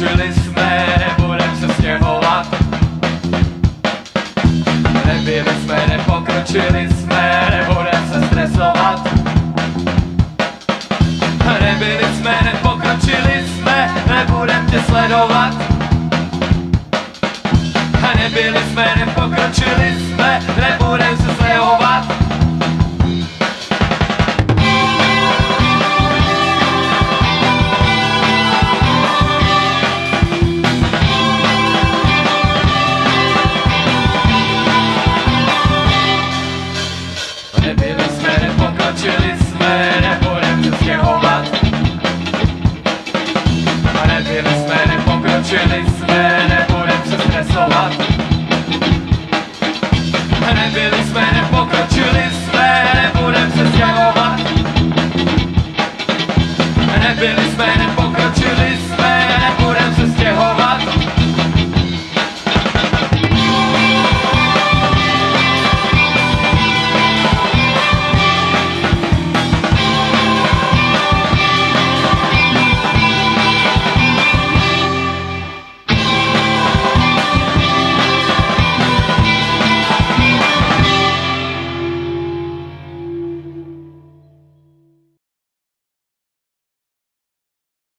Nepokročili jsme, nebudem se stěhovat. Nebyli jsme, nepokročili jsme, nebudem se stresovat. Nebyli jsme, nepokročili jsme, nebudem tě sledovat. Nebyli jsme, nepokročili jsme, nebudem Nebyli jsme, nepokročili jsme, nebudem se stěhovat. A nebyli jsme, nepokročili jsme, nebudem se stresovat. A nebyli jsme, nepokročili jsme, nebudem se stěhovat. A nebyli jsme,